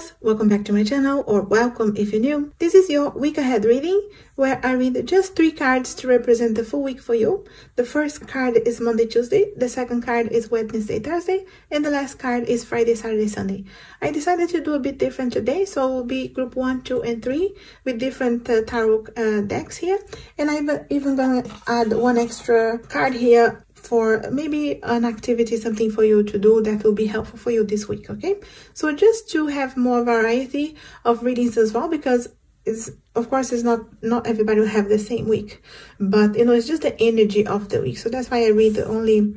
viewers, welcome back to my channel or welcome if you're new. This is your week ahead reading where I read just three cards to represent the full week for you. The first card is Monday, Tuesday, the second card is Wednesday, Thursday, and the last card is Friday, Saturday, Sunday. I decided to do a bit different today, so it will be group 1, 2, and 3 with different uh, tarot uh, decks here. And I'm even to add one extra card here for maybe an activity, something for you to do that will be helpful for you this week, okay? So just to have more variety of readings as well, because it's, of course, it's not, not everybody will have the same week, but, you know, it's just the energy of the week. So that's why I read only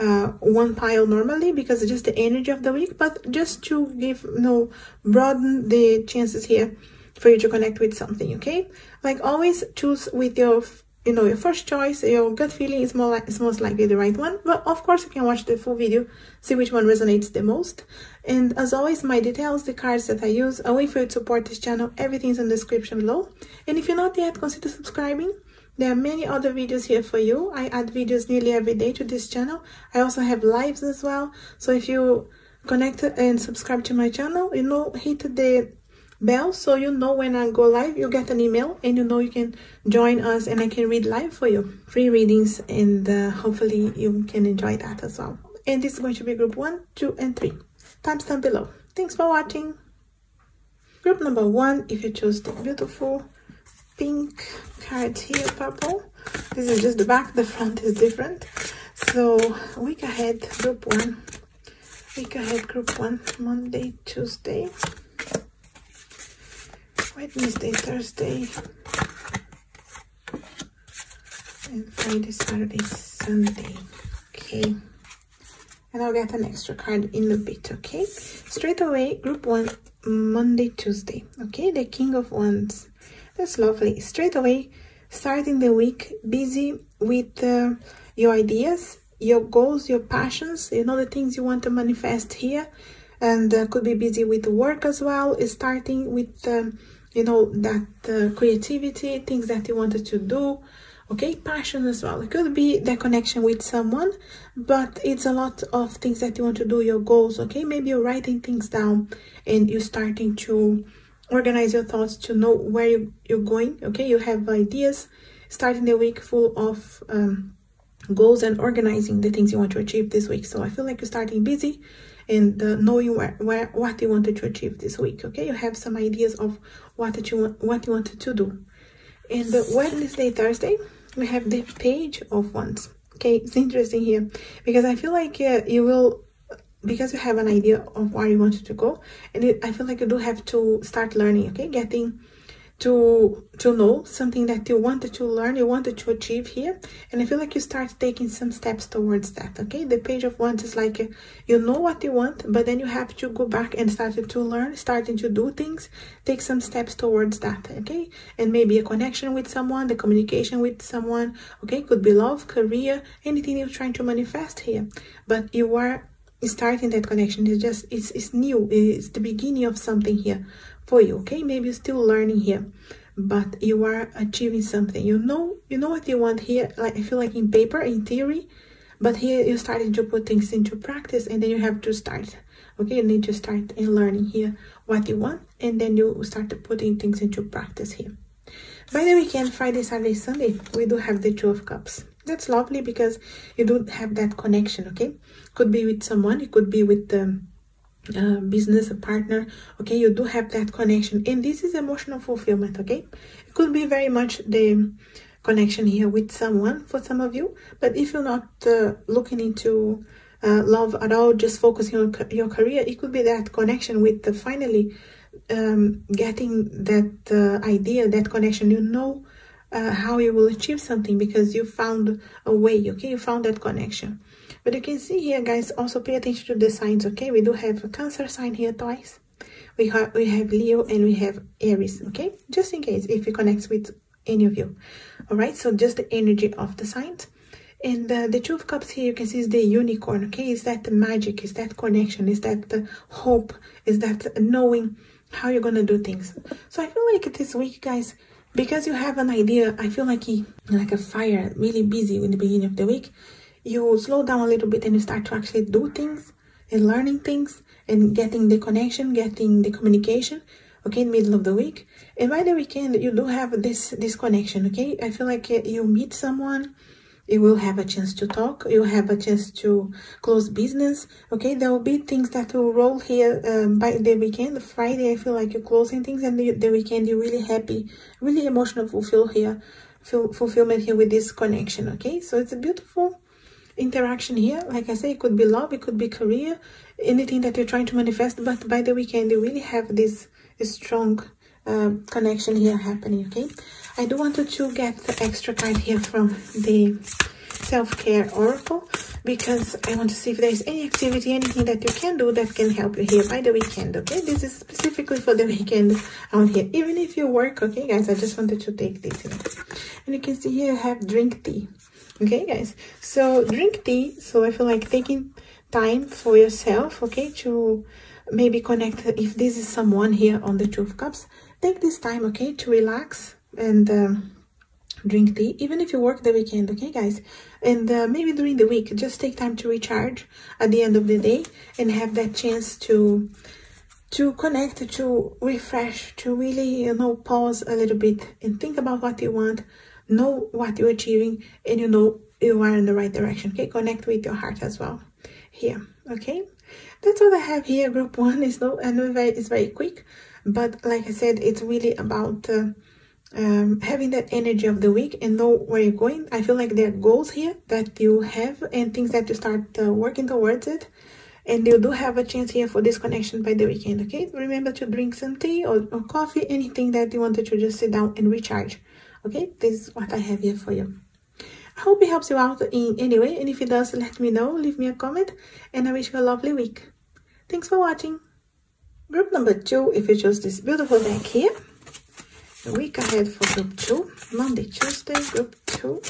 uh, one pile normally because it's just the energy of the week, but just to give, you know, broaden the chances here for you to connect with something, okay? Like always choose with your you know your first choice your gut feeling is more like is most likely the right one. But of course you can watch the full video see which one resonates the most. And as always my details the cards that i use a way for you to support this channel everything's in the description below. And if you're not yet consider subscribing. There are many other videos here for you. I add videos nearly every day to this channel. I also have lives as well. So if you connect and subscribe to my channel you know hit the bell so you know when I go live you get an email and you know you can join us and I can read live for you. Free readings and uh, hopefully you can enjoy that as well. And this is going to be group one two and three. Timestamp below. Thanks for watching. Group number one if you choose the beautiful pink card here purple. This is just the back the front is different. So week ahead group one. Week ahead group one monday tuesday Wednesday, Thursday, and Friday, Saturday, Sunday. Okay. And I'll get an extra card in a bit, okay? Straight away, group one, Monday, Tuesday. Okay, the King of Wands. That's lovely. Straight away, starting the week, busy with uh, your ideas, your goals, your passions, you know, the things you want to manifest here. And uh, could be busy with work as well, starting with... Um, you know that uh, creativity things that you wanted to do. Okay passion as well. It could be the connection with someone but it's a lot of things that you want to do your goals okay? Maybe you're writing things down and you're starting to organize your thoughts to know where you, you're going okay? You have ideas starting the week full of um, goals and organizing the things you want to achieve this week. So i feel like you're starting busy and uh, knowing where, where what you wanted to achieve this week okay? You have some ideas of what you want what you wanted to do. And the wednesday thursday we have the page of wands okay? It's interesting here because i feel like uh, you will because you have an idea of where you wanted to go and it, i feel like you do have to start learning okay? Getting to to know something that you wanted to learn you wanted to achieve here. And i feel like you start taking some steps towards that okay? The page of wands is like you know what you want but then you have to go back and start to learn starting to do things take some steps towards that okay? And maybe a connection with someone the communication with someone okay? Could be love career anything you're trying to manifest here. But you are starting that connection. It's just it's, it's new. It's the beginning of something here for you okay? Maybe you're still learning here but you are achieving something. You know you know what you want here? Like i feel like in paper in theory but here you're starting to put things into practice and then you have to start okay? You need to start in learning here what you want and then you start putting things into practice here. By the weekend friday saturday sunday we do have the two of cups that's lovely because you don't have that connection okay? Could be with someone it could be with um, uh, business a partner okay? You do have that connection. And this is emotional fulfillment okay? It could be very much the connection here with someone for some of you but if you're not uh, looking into uh, love at all just focusing on your career it could be that connection with the finally um, getting that uh, idea that connection. You know uh, how you will achieve something because you found a way okay? You found that connection. But you can see here guys also pay attention to the signs okay? We do have a cancer sign here twice. We have we have leo and we have aries okay? Just in case if it connects with any of you. All right so just the energy of the signs and uh, the two of cups here you can see is the unicorn okay? Is that magic? Is that connection? Is that the hope? Is that knowing how you're gonna do things? So i feel like this week guys because you have an idea i feel like you like a fire really busy in the beginning of the week you slow down a little bit and you start to actually do things and learning things and getting the connection, getting the communication, okay, in middle of the week. And by the weekend, you do have this, this connection, okay? I feel like uh, you meet someone, you will have a chance to talk you'll have a chance to close business okay? There will be things that will roll here um, by the weekend. Friday i feel like you're closing things and the, the weekend you're really happy really emotional fulfill here feel fulfillment here with this connection okay? So it's a beautiful interaction here. Like i say it could be love it could be career anything that you're trying to manifest but by the weekend you really have this strong uh, connection here happening okay I do want to get the extra card here from the self-care oracle because I want to see if there's any activity, anything that you can do that can help you here by the weekend, okay? This is specifically for the weekend out here. Even if you work, okay, guys, I just wanted to take this. And you can see here I have drink tea, okay, guys? So drink tea, so I feel like taking time for yourself, okay, to maybe connect if this is someone here on the Two of Cups. Take this time, okay, to relax, and um, drink tea even if you work the weekend okay guys? And uh, maybe during the week just take time to recharge at the end of the day and have that chance to to connect to refresh to really you know pause a little bit and think about what you want know what you're achieving and you know you are in the right direction okay? Connect with your heart as well here okay? That's all i have here. Group one is no i know it's very quick but like i said it's really about uh, um, having that energy of the week and know where you're going. I feel like there are goals here that you have and things that you start uh, working towards it. And you do have a chance here for this connection by the weekend, okay? Remember to drink some tea or, or coffee, anything that you wanted to just sit down and recharge, okay? This is what I have here for you. I hope it helps you out in any way. And if it does, let me know. Leave me a comment. And I wish you a lovely week. Thanks for watching. Group number two, if you chose this beautiful deck here the week ahead for group two. Monday tuesday group two.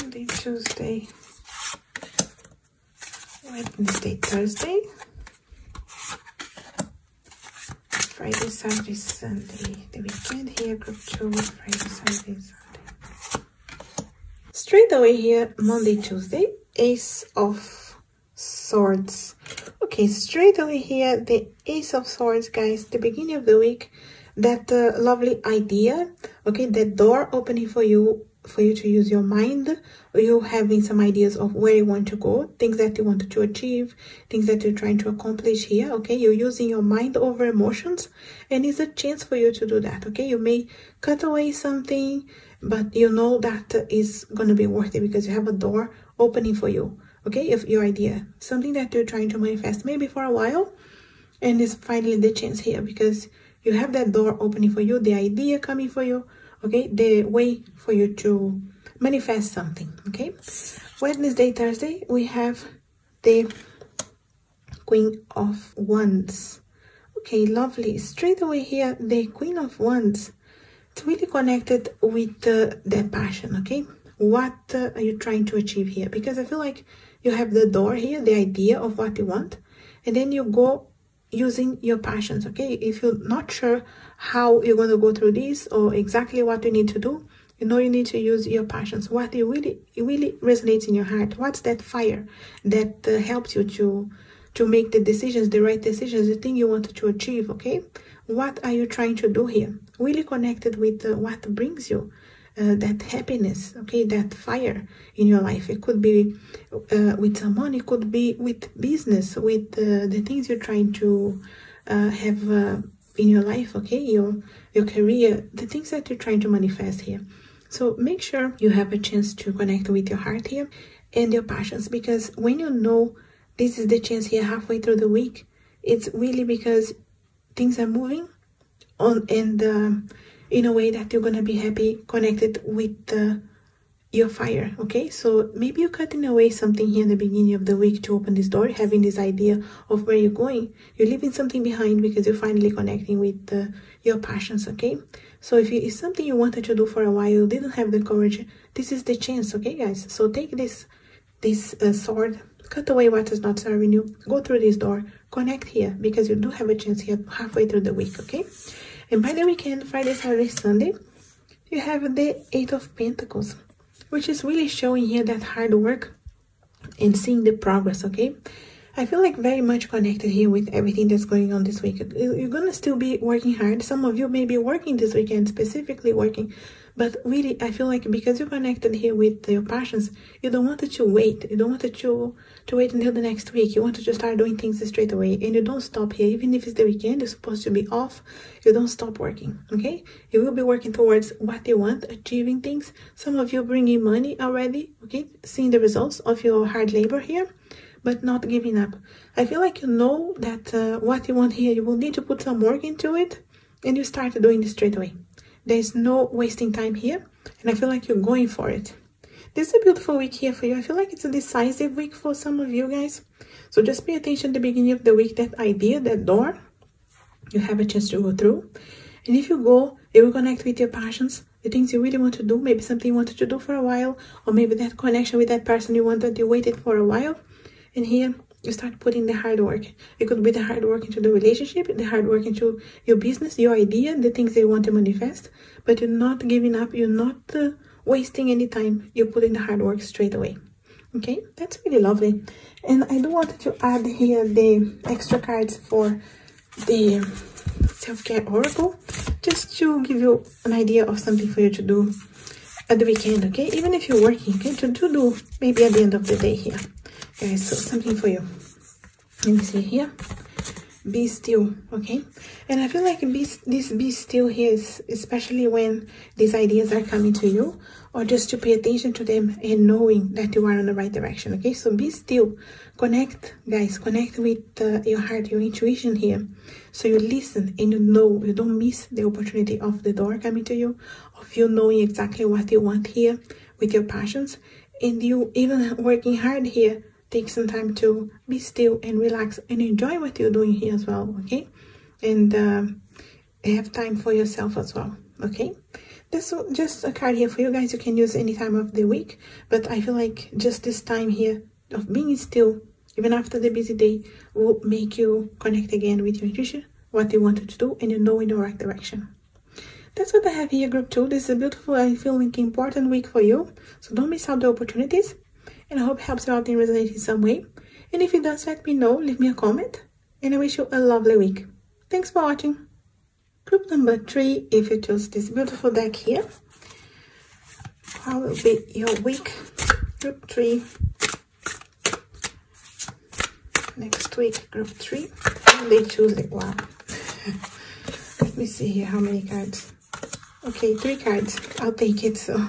Monday tuesday wednesday thursday. Friday saturday sunday. The weekend here group two friday saturday sunday. Straight away here monday tuesday ace of swords. Okay straight away here the ace of swords guys. The beginning of the week that uh, lovely idea okay that door opening for you for you to use your mind. You having some ideas of where you want to go things that you want to achieve things that you're trying to accomplish here okay? You're using your mind over emotions and it's a chance for you to do that okay? You may cut away something but you know that is going to be worth it because you have a door opening for you okay? If your idea something that you're trying to manifest maybe for a while and it's finally the chance here because you have that door opening for you the idea coming for you okay? The way for you to manifest something okay? Wednesday thursday we have the queen of wands. Okay lovely. Straight away here the queen of wands. It's really connected with uh, the passion okay? What uh, are you trying to achieve here? Because i feel like you have the door here the idea of what you want and then you go using your passions okay? If you're not sure how you're going to go through this or exactly what you need to do you know you need to use your passions. What you really really resonates in your heart what's that fire that uh, helps you to to make the decisions the right decisions the thing you wanted to achieve okay? What are you trying to do here? Really connected with uh, what brings you uh, that happiness okay that fire in your life. It could be uh, with someone it could be with business with uh, the things you're trying to uh, have uh, in your life okay your your career the things that you're trying to manifest here. So make sure you have a chance to connect with your heart here and your passions because when you know this is the chance here halfway through the week it's really because things are moving on and um, in a way that you're gonna be happy connected with your fire okay? So maybe you're cutting away something here in the beginning of the week to open this door having this idea of where you're going. You're leaving something behind because you're finally connecting with uh, your passions okay? So if it's something you wanted to do for a while didn't have the courage this is the chance okay guys? So take this this uh, sword cut away what is not serving you go through this door connect here because you do have a chance here halfway through the week okay and by the weekend, Friday, Saturday, Sunday, you have the Eight of Pentacles, which is really showing here that hard work and seeing the progress, okay? I feel like very much connected here with everything that's going on this week. You're gonna still be working hard. Some of you may be working this weekend, specifically working, but really, I feel like because you're connected here with your passions, you don't want to wait. You don't want to, to wait until the next week. You want to just start doing things straight away. And you don't stop here. Even if it's the weekend, you're supposed to be off. You don't stop working, okay? You will be working towards what you want, achieving things. Some of you bringing money already, okay? Seeing the results of your hard labor here but not giving up. I feel like you know that uh, what you want here, you will need to put some work into it and you start doing this straight away. There's no wasting time here and I feel like you're going for it. This is a beautiful week here for you. I feel like it's a decisive week for some of you guys. So just pay attention at the beginning of the week, that idea, that door, you have a chance to go through. And if you go, it will connect with your passions, the things you really want to do, maybe something you wanted to do for a while, or maybe that connection with that person you wanted, you waited for a while. And here, you start putting the hard work. It could be the hard work into the relationship, the hard work into your business, your idea, the things you want to manifest. But you're not giving up. You're not uh, wasting any time. You're putting the hard work straight away. Okay, that's really lovely. And I do want to add here the extra cards for the self-care oracle just to give you an idea of something for you to do at the weekend okay even if you're working okay to, to do maybe at the end of the day here guys so something for you. Let me see here. Be still okay? And i feel like be, this be still here is especially when these ideas are coming to you or just to pay attention to them and knowing that you are on the right direction okay? So be still. Connect guys connect with uh, your heart your intuition here. So you listen and you know. You don't miss the opportunity of the door coming to you of you knowing exactly what you want here with your passions. And you even working hard here take some time to be still and relax and enjoy what you're doing here as well okay? And um, have time for yourself as well okay? This just a card here for you guys. You can use any time of the week but i feel like just this time here of being still even after the busy day will make you connect again with your intuition what you wanted to do and you know in the right direction. That's what i have here group two. This is a beautiful i feel like important week for you. So don't miss out the opportunities and I hope it helps you out and resonates in some way. And if it does, let me know, leave me a comment, and I wish you a lovely week. Thanks for watching. Group number three, if you chose this beautiful deck here, how will be your week? Group three. Next week, group three. Monday, Tuesday. Wow. Let me see here how many cards. Okay, three cards. I'll take it. So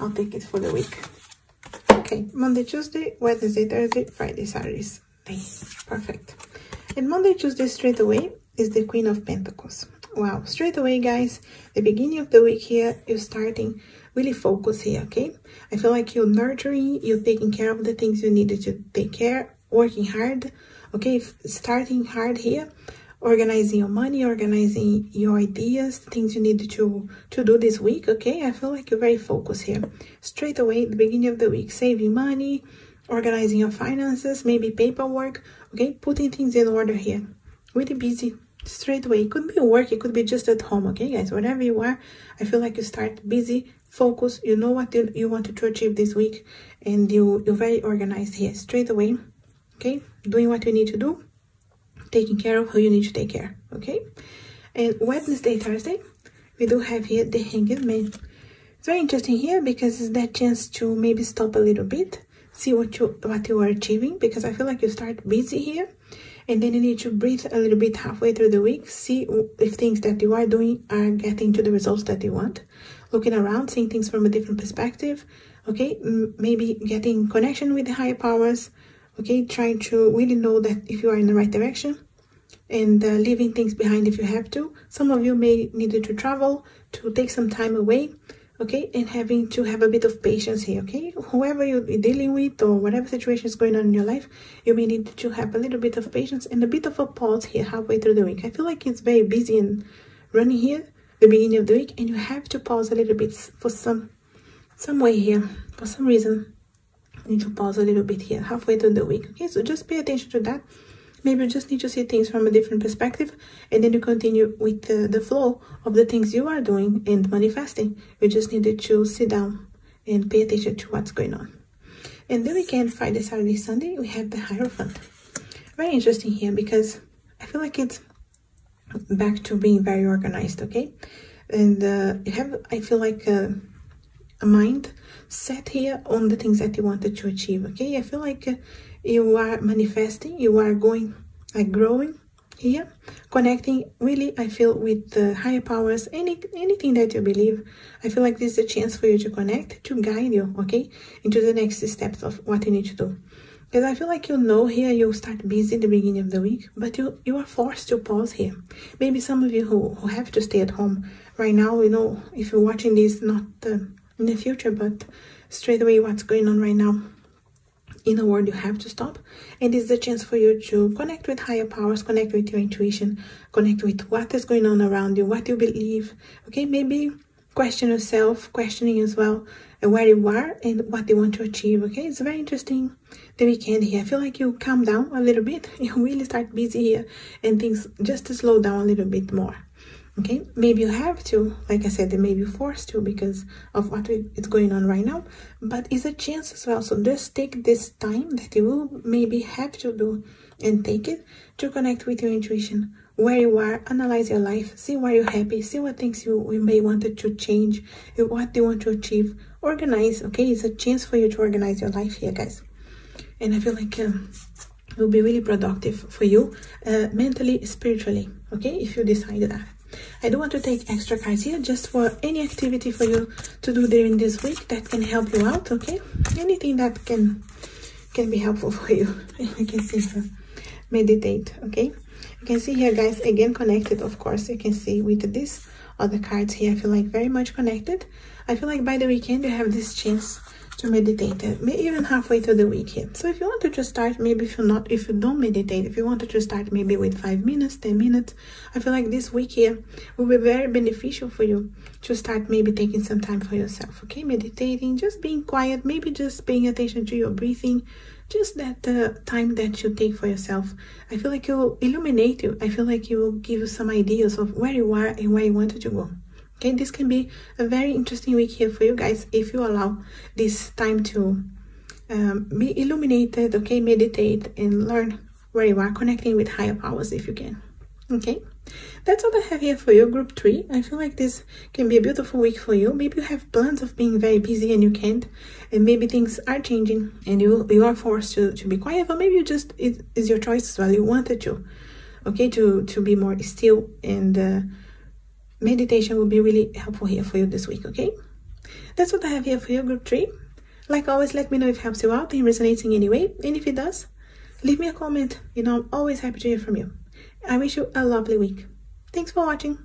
I'll take it for the week. Okay, Monday, Tuesday, Wednesday, Thursday, Friday, Saturday, Sunday. Perfect. And Monday, Tuesday, straight away is the Queen of Pentacles. Wow, straight away, guys, the beginning of the week here, you're starting really focus here, okay? I feel like you're nurturing, you're taking care of the things you needed to take care, working hard, okay? Starting hard here organizing your money, organizing your ideas, things you need to, to do this week, okay? I feel like you're very focused here. Straight away, the beginning of the week, saving money, organizing your finances, maybe paperwork, okay? Putting things in order here. Really busy straight away. It could be work, it could be just at home, okay, guys? Whatever you are, I feel like you start busy, focus, you know what you, you wanted to achieve this week, and you, you're very organized here. Straight away, okay? Doing what you need to do taking care of who you need to take care okay? And wednesday thursday we do have here the hanged man. It's very interesting here because it's that chance to maybe stop a little bit see what you what you are achieving because i feel like you start busy here and then you need to breathe a little bit halfway through the week see if things that you are doing are getting to the results that you want. Looking around seeing things from a different perspective okay? Maybe getting connection with the higher powers okay trying to really know that if you are in the right direction and uh, leaving things behind if you have to. Some of you may need to travel to take some time away okay and having to have a bit of patience here okay? Whoever you're dealing with or whatever situation is going on in your life you may need to have a little bit of patience and a bit of a pause here halfway through the week. I feel like it's very busy and running here the beginning of the week and you have to pause a little bit for some some way here for some reason need to pause a little bit here halfway through the week. Okay so just pay attention to that. Maybe you just need to see things from a different perspective and then you continue with the, the flow of the things you are doing and manifesting. You just need to sit down and pay attention to what's going on. And then we can friday saturday sunday we have the hierophant. Very interesting here because I feel like it's back to being very organized, okay? And uh, have, I feel like, uh, mind set here on the things that you wanted to achieve, okay? I feel like uh, you are manifesting, you are going, like, growing here, connecting really, I feel, with the higher powers, any anything that you believe. I feel like this is a chance for you to connect, to guide you, okay? Into the next steps of what you need to do. Because I feel like you know here you'll start busy the beginning of the week, but you you are forced to pause here. Maybe some of you who, who have to stay at home right now, you know, if you're watching this not uh, in the future, but straight away what's going on right now in the world, you have to stop. And this is a chance for you to connect with higher powers, connect with your intuition, connect with what is going on around you, what you believe. Okay, maybe question yourself, questioning as well uh, where you are and what you want to achieve. Okay, it's very interesting the weekend here. I feel like you calm down a little bit. You really start busy here and things just to slow down a little bit more. Okay, maybe you have to, like I said, they may be forced to because of what is going on right now, but it's a chance as well. So just take this time that you will maybe have to do and take it to connect with your intuition where you are, analyze your life, see why you're happy, see what things you, you may wanted to change, what you want to achieve, organize, okay? It's a chance for you to organize your life here, guys. And I feel like um, it will be really productive for you, uh, mentally, spiritually, okay? If you decide that. I do want to take extra cards here just for any activity for you to do during this week that can help you out, okay? Anything that can can be helpful for you. I can see here. Meditate, okay? You can see here, guys, again connected, of course. You can see with this other cards here, I feel like very much connected. I feel like by the weekend, you have this chance to meditate even halfway through the week here. So if you wanted to just start maybe if you're not if you don't meditate if you wanted to start maybe with five minutes ten minutes i feel like this week here will be very beneficial for you to start maybe taking some time for yourself okay? Meditating just being quiet maybe just paying attention to your breathing just that uh, time that you take for yourself. I feel like it will illuminate you. I feel like it will give you some ideas of where you are and where you wanted to go okay this can be a very interesting week here for you guys if you allow this time to um, be illuminated okay meditate and learn where you are connecting with higher powers if you can okay? That's all i have here for you group three. I feel like this can be a beautiful week for you. Maybe you have plans of being very busy and you can't and maybe things are changing and you you are forced to, to be quiet or maybe you just it is your choice as well. You wanted to okay to to be more still and uh, meditation will be really helpful here for you this week, okay? That's what I have here for you, group three. Like always, let me know if it helps you out and resonates in any way. And if it does, leave me a comment. You know, I'm always happy to hear from you. I wish you a lovely week. Thanks for watching.